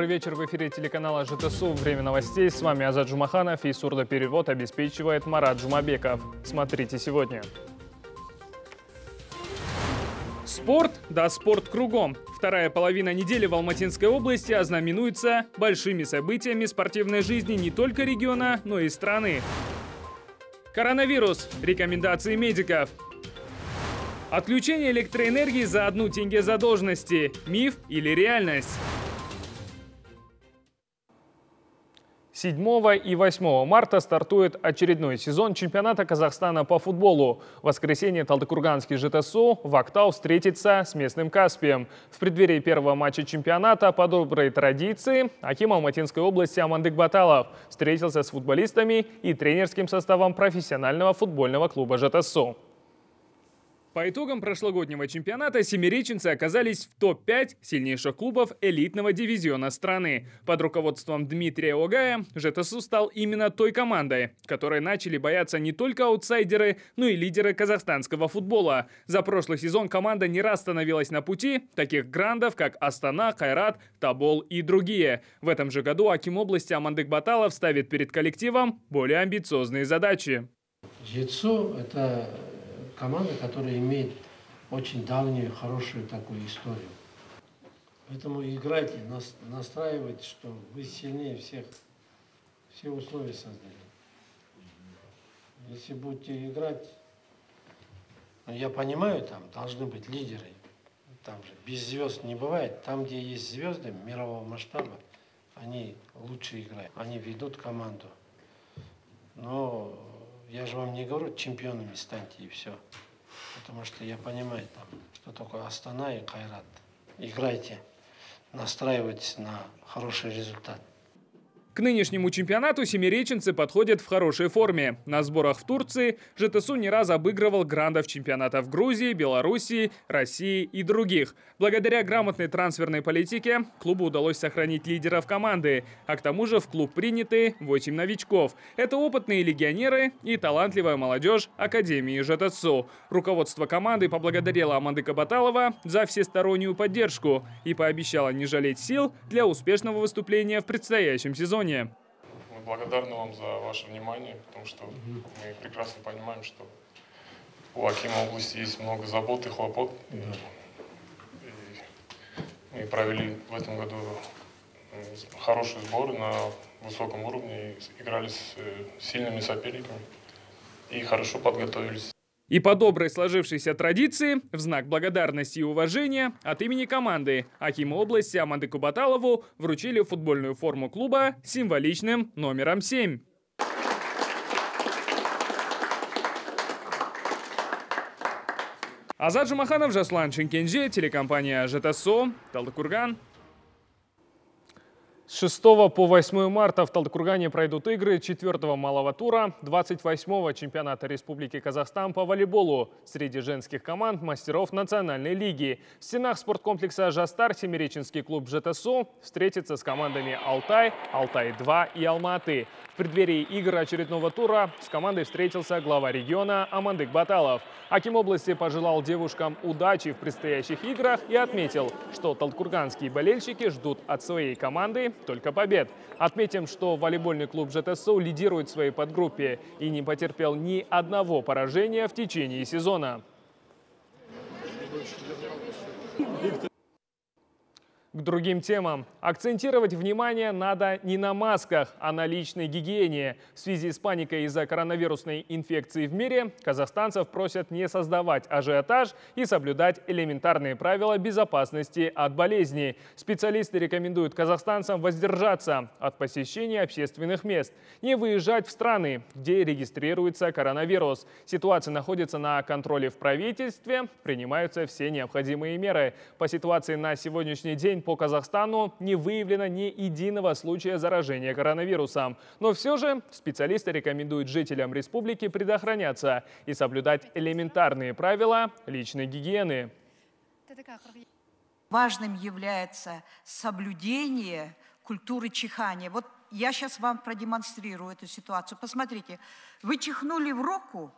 Добрый вечер. В эфире телеканала ЖТСУ. Время новостей. С вами Азат Жумаханов и сурдоперевод обеспечивает Марат Жумабеков. Смотрите сегодня. Спорт, да спорт кругом. Вторая половина недели в Алматинской области ознаменуется большими событиями спортивной жизни не только региона, но и страны. Коронавирус. Рекомендации медиков. Отключение электроэнергии за одну тенге задолженности. Миф или реальность? 7 и 8 марта стартует очередной сезон чемпионата Казахстана по футболу. В воскресенье Талдыкурганский ЖТСУ в Актау встретится с местным Каспием. В преддверии первого матча чемпионата по доброй традиции Аким Алматинской области Амандык Баталов встретился с футболистами и тренерским составом профессионального футбольного клуба ЖТСУ. По итогам прошлогоднего чемпионата семиреченцы оказались в топ-5 сильнейших клубов элитного дивизиона страны. Под руководством Дмитрия Огая ЖТСУ стал именно той командой, которой начали бояться не только аутсайдеры, но и лидеры казахстанского футбола. За прошлый сезон команда не раз становилась на пути таких грандов, как Астана, Кайрат, Табол и другие. В этом же году Аким области Амандык Баталов ставит перед коллективом более амбициозные задачи. Жицу – это команда, которая имеет очень давнюю, хорошую такую историю. Поэтому играйте, настраивайте, что вы сильнее всех, все условия создали. Если будете играть, ну, я понимаю, там должны быть лидеры. Там же без звезд не бывает. Там, где есть звезды мирового масштаба, они лучше играют. Они ведут команду. Но я же вам не говорю, чемпионами станьте и все. Потому что я понимаю, там, что такое Астана и Кайрат. Играйте, настраивайтесь на хороший результат. К нынешнему чемпионату семиреченцы подходят в хорошей форме. На сборах в Турции ЖТСУ не раз обыгрывал грандов чемпионатов Грузии, Белоруссии, России и других. Благодаря грамотной трансферной политике клубу удалось сохранить лидеров команды, а к тому же в клуб приняты 8 новичков. Это опытные легионеры и талантливая молодежь Академии ЖТСУ. Руководство команды поблагодарило Аманды Кабаталова за всестороннюю поддержку и пообещало не жалеть сил для успешного выступления в предстоящем сезоне сезоне. Мы благодарны вам за ваше внимание, потому что мы прекрасно понимаем, что у Акима области есть много забот и хлопот. И мы провели в этом году хорошие сборы на высоком уровне, играли с э, сильными соперниками и хорошо подготовились. И по доброй сложившейся традиции, в знак благодарности и уважения, от имени команды Акима области Аманды Кубаталову вручили футбольную форму клуба символичным номером 7. Азад Жумаханов, Жаслан Чинкенджи, телекомпания ЖТСО, Талдыкурган, с 6 по 8 марта в Талдыкургане пройдут игры 4 малого тура 28-го чемпионата Республики Казахстан по волейболу среди женских команд мастеров Национальной лиги. В стенах спорткомплекса «Жастар» Семиреченский клуб ЖТСУ встретится с командами «Алтай», «Алтай-2» и «Алматы». Преддверии игр очередного тура с командой встретился глава региона Амандык Баталов. Аким области пожелал девушкам удачи в предстоящих играх и отметил, что талдыкурганские болельщики ждут от своей команды только побед. Отметим, что волейбольный клуб ЖТСУ лидирует в своей подгруппе и не потерпел ни одного поражения в течение сезона. К другим темам. Акцентировать внимание надо не на масках, а на личной гигиене. В связи с паникой из-за коронавирусной инфекции в мире казахстанцев просят не создавать ажиотаж и соблюдать элементарные правила безопасности от болезней. Специалисты рекомендуют казахстанцам воздержаться от посещения общественных мест, не выезжать в страны, где регистрируется коронавирус. Ситуация находится на контроле в правительстве, принимаются все необходимые меры. По ситуации на сегодняшний день день по Казахстану не выявлено ни единого случая заражения коронавирусом. Но все же специалисты рекомендуют жителям республики предохраняться и соблюдать элементарные правила личной гигиены. Важным является соблюдение культуры чихания. Вот я сейчас вам продемонстрирую эту ситуацию. Посмотрите, вы чихнули в руку,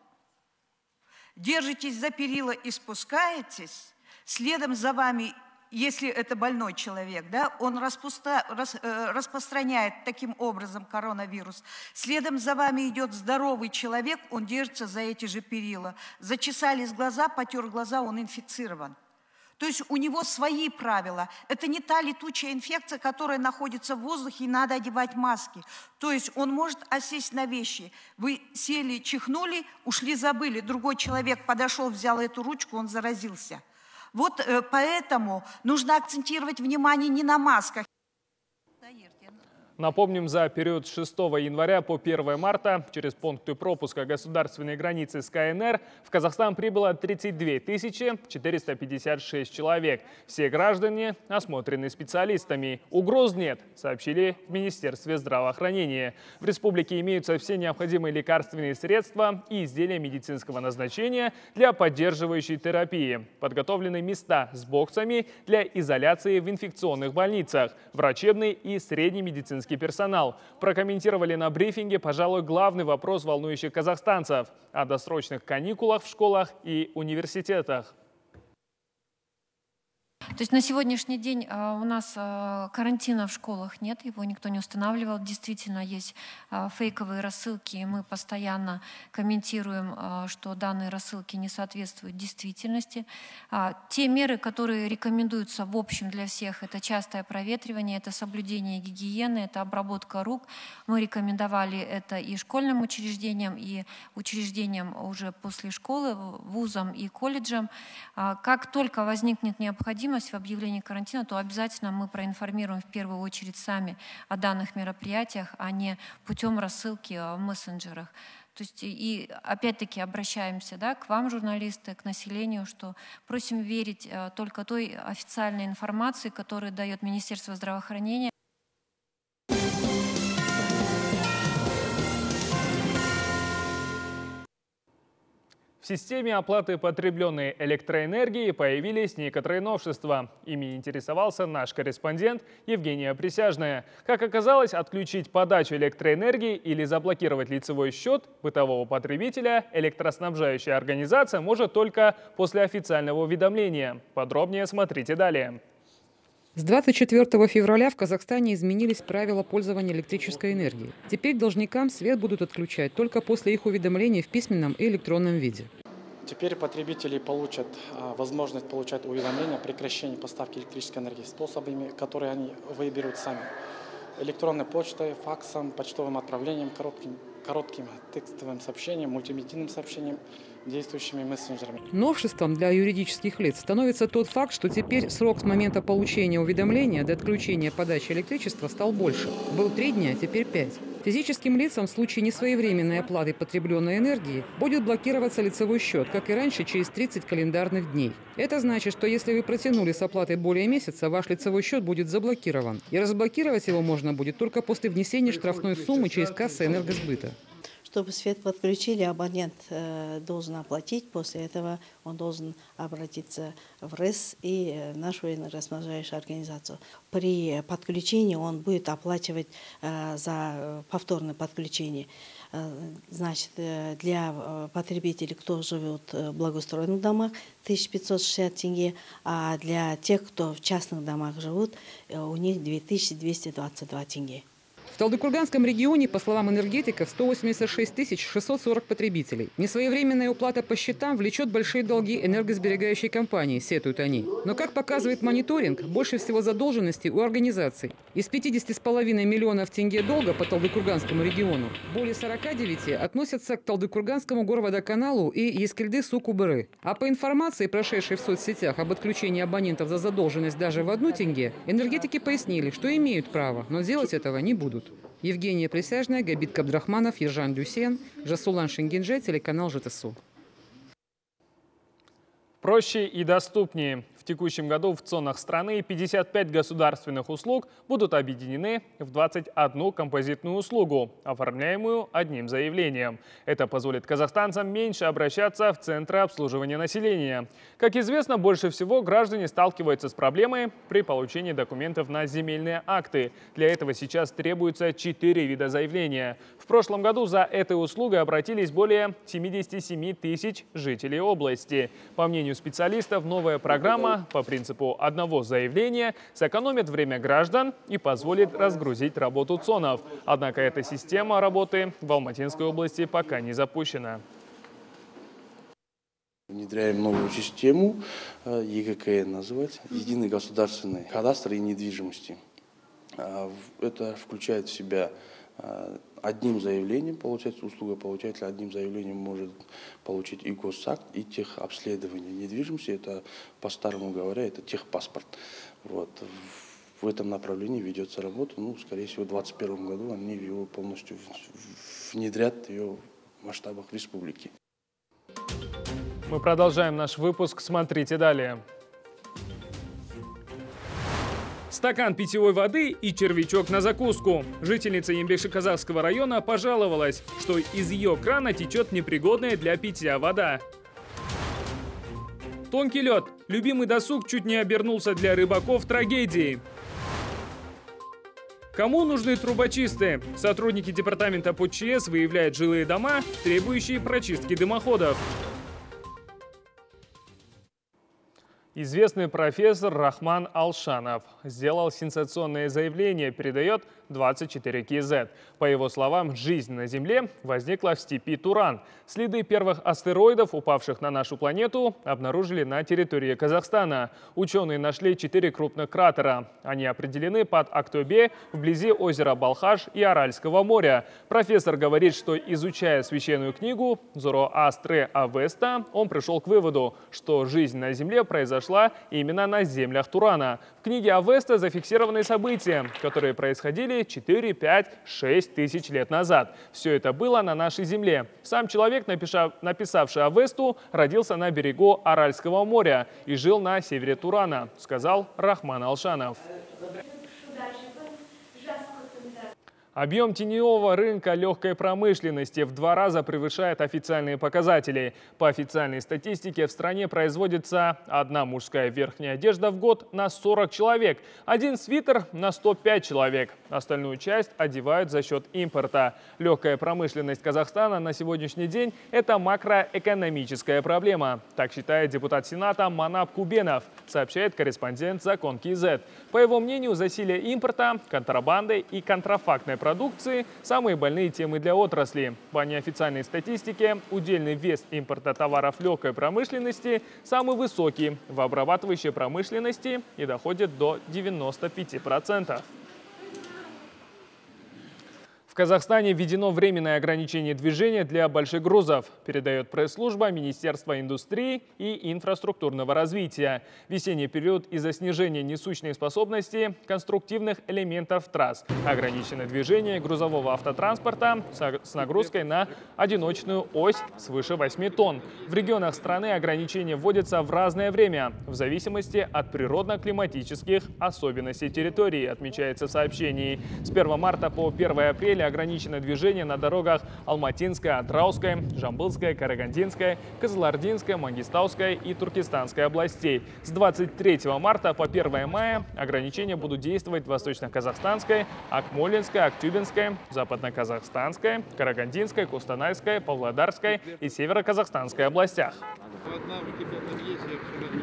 держитесь за перила и спускаетесь, следом за вами если это больной человек, да, он распуста, рас, э, распространяет таким образом коронавирус. Следом за вами идет здоровый человек, он держится за эти же перила. Зачесались глаза, потер глаза, он инфицирован. То есть у него свои правила. Это не та летучая инфекция, которая находится в воздухе, и надо одевать маски. То есть он может осесть на вещи. Вы сели, чихнули, ушли, забыли. Другой человек подошел, взял эту ручку, он заразился. Вот э, поэтому нужно акцентировать внимание не на масках. Напомним, за период с 6 января по 1 марта через пункты пропуска государственной границы с КНР в Казахстан прибыло 32 456 человек. Все граждане осмотрены специалистами. Угроз нет, сообщили в Министерстве здравоохранения. В республике имеются все необходимые лекарственные средства и изделия медицинского назначения для поддерживающей терапии. Подготовлены места с боксами для изоляции в инфекционных больницах, врачебный и средний медицинский медицинский персонал. Прокомментировали на брифинге, пожалуй, главный вопрос, волнующий казахстанцев – о досрочных каникулах в школах и университетах. То есть на сегодняшний день а, у нас а, карантина в школах нет, его никто не устанавливал. Действительно есть а, фейковые рассылки, и мы постоянно комментируем, что данные рассылки не соответствуют действительности. Те меры, которые рекомендуются в общем для всех, это частое проветривание, это соблюдение гигиены, это обработка рук. Мы рекомендовали это и школьным учреждениям, и учреждениям уже после школы, вузам и колледжам. Как только возникнет необходимость, необходимость в объявлении карантина, то обязательно мы проинформируем в первую очередь сами о данных мероприятиях, а не путем рассылки в мессенджерах. То есть и опять-таки обращаемся да, к вам, журналисты, к населению, что просим верить э, только той официальной информации, которую дает Министерство здравоохранения. В системе оплаты потребленной электроэнергии появились некоторые новшества. Ими интересовался наш корреспондент Евгения Присяжная. Как оказалось, отключить подачу электроэнергии или заблокировать лицевой счет бытового потребителя электроснабжающая организация может только после официального уведомления. Подробнее смотрите далее. С 24 февраля в Казахстане изменились правила пользования электрической энергией. Теперь должникам свет будут отключать только после их уведомлений в письменном и электронном виде. Теперь потребители получат а, возможность получать уведомления о прекращении поставки электрической энергии способами, которые они выберут сами. Электронной почтой, факсом, почтовым отправлением, коротким, коротким текстовым сообщением, мультимедийным сообщением – действующими мессенджерами. Новшеством для юридических лиц становится тот факт, что теперь срок с момента получения уведомления до отключения подачи электричества стал больше. Был три дня, теперь пять. Физическим лицам в случае несвоевременной оплаты потребленной энергии будет блокироваться лицевой счет, как и раньше, через 30 календарных дней. Это значит, что если вы протянули с оплатой более месяца, ваш лицевой счет будет заблокирован. И разблокировать его можно будет только после внесения штрафной суммы через кассы энергосбыта. Чтобы свет подключили, абонент э, должен оплатить. После этого он должен обратиться в РЭС и э, нашу энергоснабжающую организацию. При подключении он будет оплачивать э, за повторное подключение. Значит, для потребителей, кто живет в благоустроенных домах, 1560 тенге, а для тех, кто в частных домах живут, у них 2222 тенге. В Талдыкурганском регионе, по словам энергетиков, 186 640 потребителей. Несвоевременная уплата по счетам влечет большие долги энергосберегающей компании, сетуют они. Но, как показывает мониторинг, больше всего задолженности у организаций. Из 50,5 миллионов тенге долга по Талдыкурганскому региону более 49 относятся к Талдыкурганскому горводоканалу и Ескельды Сукубыры. А по информации, прошедшей в соцсетях об отключении абонентов за задолженность даже в одну тенге, энергетики пояснили, что имеют право, но делать этого не будут. Евгения Присяжная, Габит Кабдрахманов, Ержан Дюсен, Жасулан Шенгинже, телеканал ЖТСУ. Проще и доступнее. В текущем году в цонах страны 55 государственных услуг будут объединены в 21 композитную услугу, оформляемую одним заявлением. Это позволит казахстанцам меньше обращаться в центры обслуживания населения. Как известно, больше всего граждане сталкиваются с проблемой при получении документов на земельные акты. Для этого сейчас требуется 4 вида заявления. В прошлом году за этой услугой обратились более 77 тысяч жителей области. По мнению специалистов, новая программа по принципу одного заявления сэкономит время граждан и позволит разгрузить работу ЦОНов. Однако эта система работы в Алматинской области пока не запущена. Внедряем новую систему, э, ЕГКН называется, Единый государственный кадастр и недвижимости. А, это включает в себя одним заявлением, получается, услуга получателя одним заявлением может получить и госакт, и техобследование недвижимости. Это, по-старому говоря, это техпаспорт. Вот. В этом направлении ведется работа. Ну, скорее всего, в 2021 году они его полностью внедрят ее в масштабах республики. Мы продолжаем наш выпуск. Смотрите далее. Стакан питьевой воды и червячок на закуску. Жительница Ембекши-Казахского района пожаловалась, что из ее крана течет непригодная для питья вода. Тонкий лед. Любимый досуг чуть не обернулся для рыбаков трагедией. Кому нужны трубочисты? Сотрудники департамента по выявляют жилые дома, требующие прочистки дымоходов. Известный профессор Рахман Алшанов сделал сенсационное заявление, передает 24 КЗ. По его словам, жизнь на Земле возникла в степи Туран. Следы первых астероидов, упавших на нашу планету, обнаружили на территории Казахстана. Ученые нашли четыре крупных кратера. Они определены под Актобе, вблизи озера Балхаш и Аральского моря. Профессор говорит, что изучая священную книгу Зороастры Авеста, он пришел к выводу, что жизнь на Земле произошла именно на землях Турана. В книге Авеста зафиксированы события, которые происходили 4, 5, 6 тысяч лет назад. Все это было на нашей Земле. Сам человек, написавший Авесту, родился на берегу Аральского моря и жил на севере Турана, сказал Рахман Алшанов. Объем теневого рынка легкой промышленности в два раза превышает официальные показатели. По официальной статистике в стране производится одна мужская верхняя одежда в год на 40 человек, один свитер на 105 человек. Остальную часть одевают за счет импорта. Легкая промышленность Казахстана на сегодняшний день – это макроэкономическая проблема. Так считает депутат Сената Манап Кубенов, сообщает корреспондент «Закон КИЗ». По его мнению, засилие импорта, контрабанды и контрафактной продукции – самые больные темы для отрасли. По неофициальной статистике, удельный вес импорта товаров легкой промышленности самый высокий в обрабатывающей промышленности и доходит до 95%. В Казахстане введено временное ограничение движения для больших грузов, передает пресс-служба Министерства индустрии и инфраструктурного развития. Весенний период из-за снижения несущной способности конструктивных элементов трасс. Ограничено движение грузового автотранспорта с нагрузкой на одиночную ось свыше 8 тонн. В регионах страны ограничения вводятся в разное время, в зависимости от природно-климатических особенностей территории, отмечается в сообщении. С 1 марта по 1 апреля апреля ограничено движение на дорогах Алматинская, Атрауская, Жамбылская, Карагандинская, Кызылординская, Мангистауская и Туркестанская областей. С 23 марта по 1 мая ограничения будут действовать в Восточно-Казахстанской, Акмолинской, Актюбинской, Западно-Казахстанской, Карагандинской, Кустанайской, Павлодарской и Северо-Казахстанской областях. К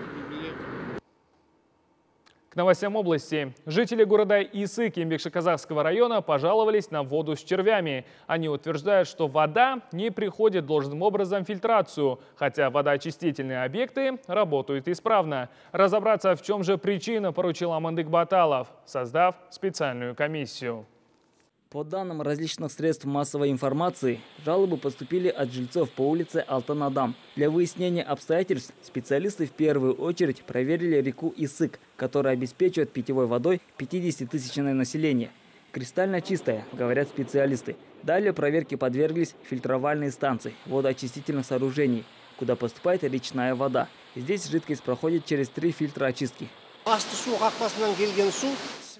новостям области. Жители города Исы Кембекши-Казахского района пожаловались на воду с червями. Они утверждают, что вода не приходит должным образом фильтрацию, хотя водоочистительные объекты работают исправно. Разобраться, в чем же причина, поручил Амандык Баталов, создав специальную комиссию. По данным различных средств массовой информации, жалобы поступили от жильцов по улице Алтанадам. Для выяснения обстоятельств специалисты в первую очередь проверили реку Исык, которая обеспечивает питьевой водой 50-тысячное население. Кристально чистая, говорят специалисты. Далее проверке подверглись фильтровальные станции водоочистительных сооружений, куда поступает речная вода. Здесь жидкость проходит через три фильтра очистки.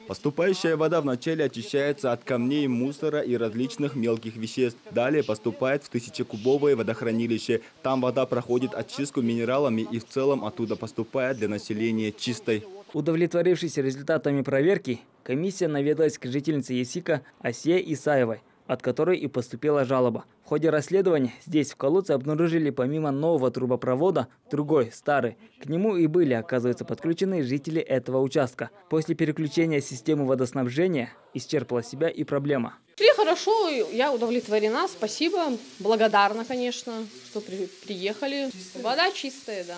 Поступающая вода вначале очищается от камней, мусора и различных мелких веществ. Далее поступает в тысячекубовое водохранилище. Там вода проходит очистку минералами и в целом оттуда поступает для населения чистой. Удовлетворившись результатами проверки, комиссия наведалась к жительнице Есика Асия Исаевой. От которой и поступила жалоба. В ходе расследования здесь в колодце обнаружили помимо нового трубопровода другой, старый. К нему и были, оказывается, подключены жители этого участка. После переключения системы водоснабжения исчерпала себя и проблема. Шли хорошо, я удовлетворена, спасибо, благодарна, конечно, что при, приехали. Вода чистая, да.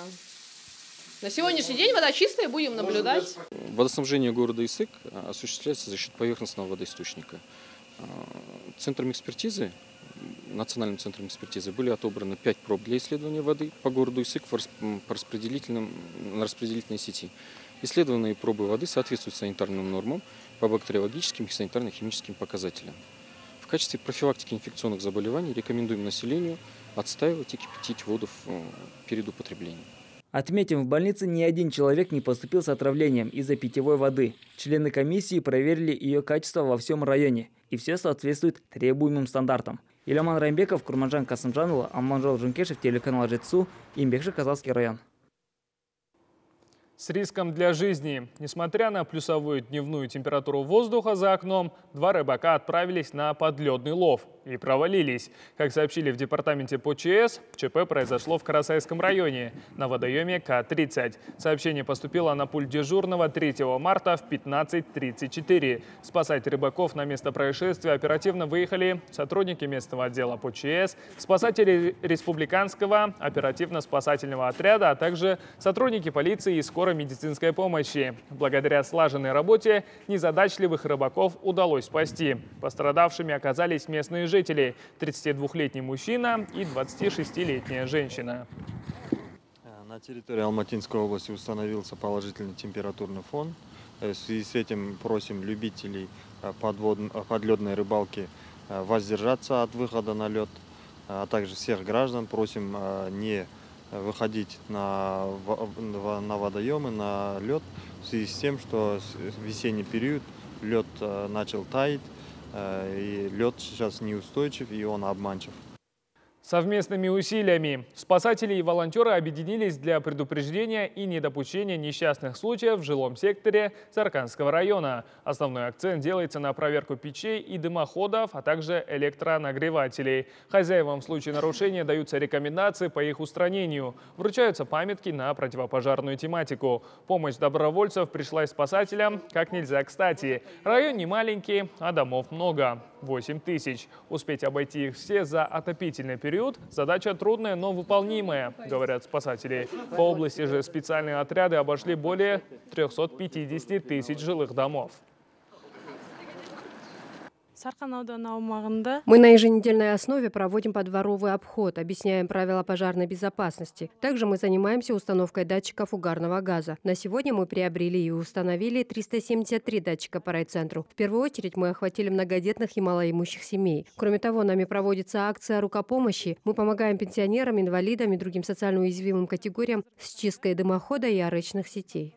На сегодняшний день вода чистая, будем наблюдать. Водоснабжение города Исык осуществляется за счет поверхностного водоисточника. А, центром экспертизы, национальным центром экспертизы, были отобраны 5 проб для исследования воды по городу Исык по распределительным, на распределительной сети. Исследованные пробы воды соответствуют санитарным нормам по бактериологическим и санитарно-химическим показателям. В качестве профилактики инфекционных заболеваний рекомендуем населению отстаивать и кипятить воду э, перед употреблением. Отметим, в больнице ни один человек не поступил с отравлением из-за питьевой воды. Члены комиссии проверили ее качество во всем районе, и все соответствует требуемым стандартам. Иляман Раймбеков, Курманжан Касымжанова, Амманжол Жункешев, телеканал Житсу, Имбекши, Казахский район с риском для жизни. Несмотря на плюсовую дневную температуру воздуха за окном, два рыбака отправились на подледный лов и провалились. Как сообщили в департаменте по ЧС, ЧП произошло в Карасайском районе на водоеме К-30. Сообщение поступило на пульт дежурного 3 марта в 15.34. Спасать рыбаков на место происшествия оперативно выехали сотрудники местного отдела по ЧС, спасатели республиканского оперативно-спасательного отряда, а также сотрудники полиции и скорой медицинской помощи. Благодаря слаженной работе незадачливых рыбаков удалось спасти. Пострадавшими оказались местные жители – 32-летний мужчина и 26-летняя женщина. На территории Алматинской области установился положительный температурный фон. Э, в связи с этим просим любителей э, подвод... подледной рыбалки э, воздержаться от выхода на лед, а также всех граждан просим не выходить на, на водоемы, на лед, в связи с тем, что весенний период лед начал таять, и лед сейчас неустойчив и он обманчив. Совместными усилиями спасатели и волонтеры объединились для предупреждения и недопущения несчастных случаев в жилом секторе Сарканского района. Основной акцент делается на проверку печей и дымоходов, а также электронагревателей. Хозяевам в случае нарушения даются рекомендации по их устранению. Вручаются памятки на противопожарную тематику. Помощь добровольцев пришла спасателям как нельзя кстати. Район не маленький, а домов много. 8 тысяч. Успеть обойти их все за отопительный период – задача трудная, но выполнимая, говорят спасатели. По области же специальные отряды обошли более 350 тысяч жилых домов. Мы на еженедельной основе проводим подворовый обход, объясняем правила пожарной безопасности. Также мы занимаемся установкой датчиков угарного газа. На сегодня мы приобрели и установили 373 датчика по райцентру. В первую очередь мы охватили многодетных и малоимущих семей. Кроме того, нами проводится акция рукопомощи. Мы помогаем пенсионерам, инвалидам и другим социально уязвимым категориям с чисткой дымохода и арычных сетей.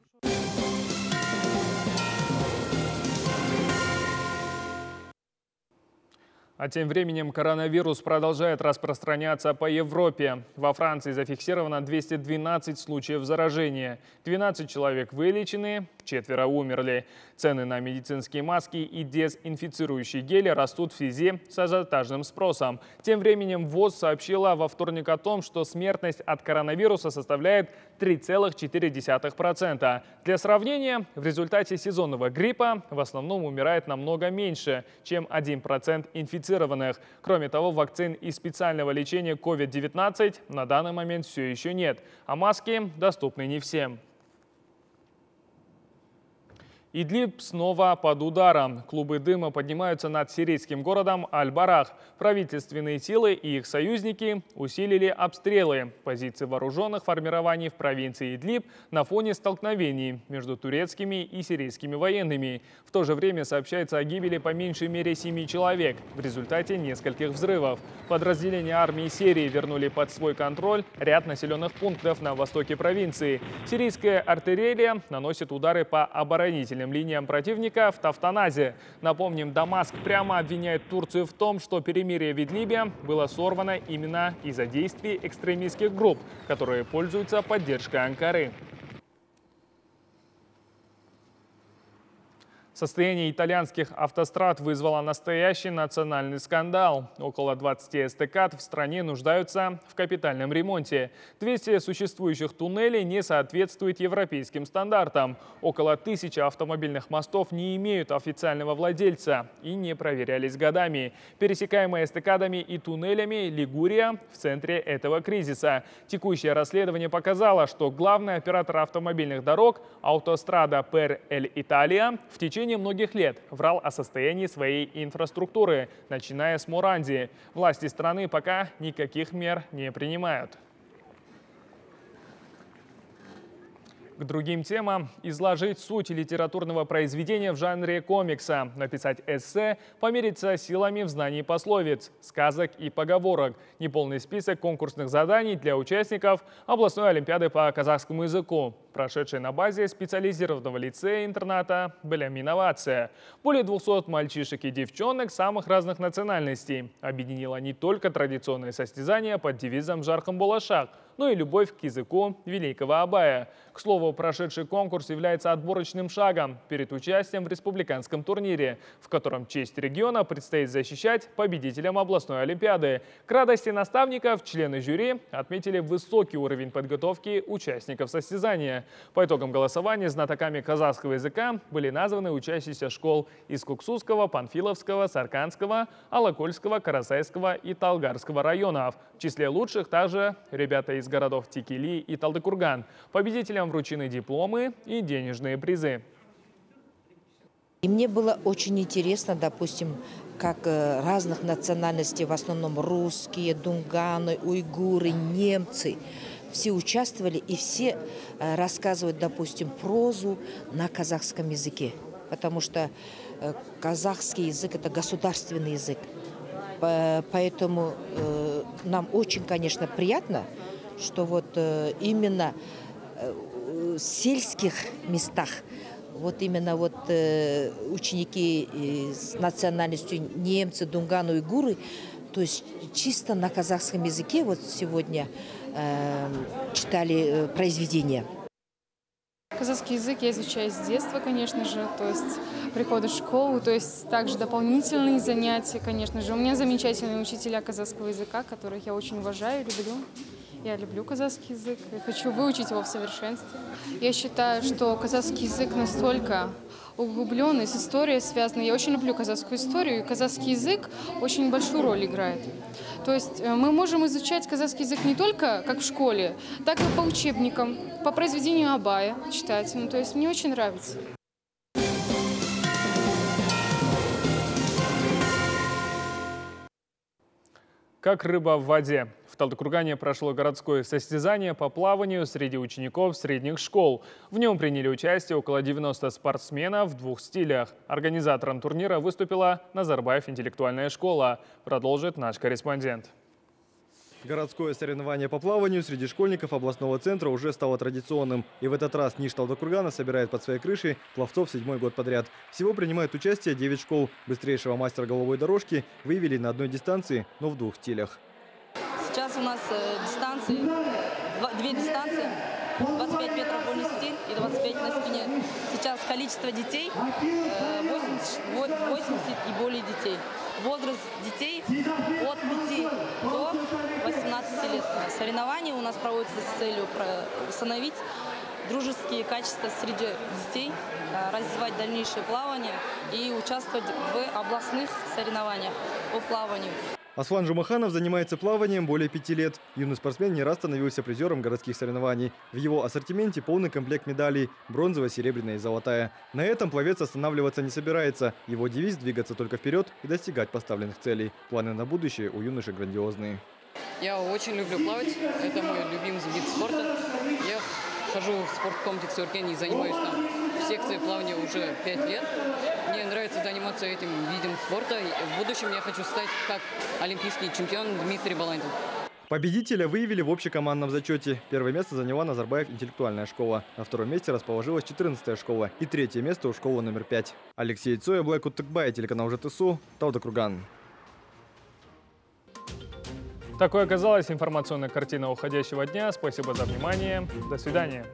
А тем временем коронавирус продолжает распространяться по Европе. Во Франции зафиксировано 212 случаев заражения. 12 человек вылечены, четверо умерли. Цены на медицинские маски и дезинфицирующие гели растут в связи с ажиотажным спросом. Тем временем ВОЗ сообщила во вторник о том, что смертность от коронавируса составляет 3,4%. Для сравнения, в результате сезонного гриппа в основном умирает намного меньше, чем 1% инфицированных. Кроме того, вакцин и специального лечения COVID-19 на данный момент все еще нет, а маски доступны не всем. Идлиб снова под ударом. Клубы дыма поднимаются над сирийским городом Аль-Барах. Правительственные силы и их союзники усилили обстрелы позиций вооруженных формирований в провинции Идлиб на фоне столкновений между турецкими и сирийскими военными. В то же время сообщается о гибели по меньшей мере семи человек в результате нескольких взрывов. Подразделения армии Сирии вернули под свой контроль ряд населенных пунктов на востоке провинции. Сирийская артиллерия наносит удары по оборонительным фронтальным линиям противника в Тафтаназе. Напомним, Дамаск прямо обвиняет Турцию в том, что перемирие в Идлибе было сорвано именно из-за действий экстремистских групп, которые пользуются поддержкой Анкары. Состояние итальянских автострад вызвало настоящий национальный скандал. Около 20 эстакад в стране нуждаются в капитальном ремонте. 200 существующих туннелей не соответствуют европейским стандартам. Около тысячи автомобильных мостов не имеют официального владельца и не проверялись годами. Пересекаемые эстакадами и туннелями Лигурия в центре этого кризиса. Текущее расследование показало, что главный оператор автомобильных дорог автострада Пер Эль Италия в течение течение многих лет врал о состоянии своей инфраструктуры, начиная с Муранди. Власти страны пока никаких мер не принимают. К другим темам – изложить суть литературного произведения в жанре комикса, написать эссе, помериться силами в знании пословиц, сказок и поговорок, неполный список конкурсных заданий для участников областной олимпиады по казахскому языку, прошедшей на базе специализированного лицея-интерната «Беляминовация». Более 200 мальчишек и девчонок самых разных национальностей объединила не только традиционные состязания под девизом «Жарком Булашак», но и любовь к языку великого Абая. К слову, прошедший конкурс является отборочным шагом перед участием в республиканском турнире, в котором честь региона предстоит защищать победителям областной олимпиады. К радости наставников члены жюри отметили высокий уровень подготовки участников состязания. По итогам голосования знатоками казахского языка были названы учащиеся школ из Куксусского, Панфиловского, Сарканского, Алакольского, Карасайского и Талгарского районов. В числе лучших также ребята из из городов Тикили и Талдыкурган. Победителям вручены дипломы и денежные призы. И мне было очень интересно, допустим, как э, разных национальностей, в основном русские, дунганы, уйгуры, немцы, все участвовали и все э, рассказывают, допустим, прозу на казахском языке. Потому что э, казахский язык – это государственный язык. Поэтому нам очень, конечно, приятно, что вот э, именно э, в сельских местах вот именно вот э, ученики с национальностью немцы, дунганы, уйгуры, то есть чисто на казахском языке вот сегодня читали произведения. Казахский язык я изучаю с детства, конечно же, то есть прихода в школу, то есть также дополнительные занятия, конечно же. У меня замечательные учителя казахского языка, которых я очень уважаю и люблю. Я люблю казахский язык и хочу выучить его в совершенстве. Я считаю, что казахский язык настолько углубленный, с историей связан. Я очень люблю казахскую историю, и казахский язык очень большую роль играет. То есть э, мы можем изучать казахский язык не только как в школе, так и по учебникам, по произведению Абая читать. Ну, то есть мне очень нравится. Как рыба в воде. В Талдыкургане прошло городское состязание по плаванию среди учеников средних школ. В нем приняли участие около 90 спортсменов в двух стилях. Организатором турнира выступила Назарбаев интеллектуальная школа. Продолжит наш корреспондент. Городское соревнование по плаванию среди школьников областного центра уже стало традиционным. И в этот раз Ниш Талдыкургана собирает под своей крышей пловцов седьмой год подряд. Всего принимает участие 9 школ. Быстрейшего мастера головой дорожки выявили на одной дистанции, но в двух стилях. Сейчас у нас э, дистанции, две дистанции, 25 метров вольный стиль и 25 на спине. Сейчас количество детей 80, э, 80 и более детей. Возраст детей от 5 до 18 лет. Соревнования у нас проводятся с целью установить дружеские качества среди детей, э, развивать дальнейшее плавание и участвовать в областных соревнованиях по плаванию. Аслан Жумаханов занимается плаванием более пяти лет. Юный спортсмен не раз становился призером городских соревнований. В его ассортименте полный комплект медалей – бронзовая, серебряная и золотая. На этом пловец останавливаться не собирается. Его девиз – двигаться только вперед и достигать поставленных целей. Планы на будущее у юноши грандиозные. Я очень люблю плавать. Это мой любимый вид спорта. Я хожу в спорткомплекс Уркен и занимаюсь там секции плавания уже пять лет. Мне нравится заниматься этим видом спорта. В будущем я хочу стать как олимпийский чемпион Дмитрий Баландин. Победителя выявили в общекомандном зачете. Первое место заняла Назарбаев интеллектуальная школа. На втором месте расположилась 14-я школа. И третье место у школы номер 5. Алексей Цоя, Блэк Утыкбай, телеканал ЖТСУ, Талдокруган. Такой оказалась информационная картина уходящего дня. Спасибо за внимание. До свидания.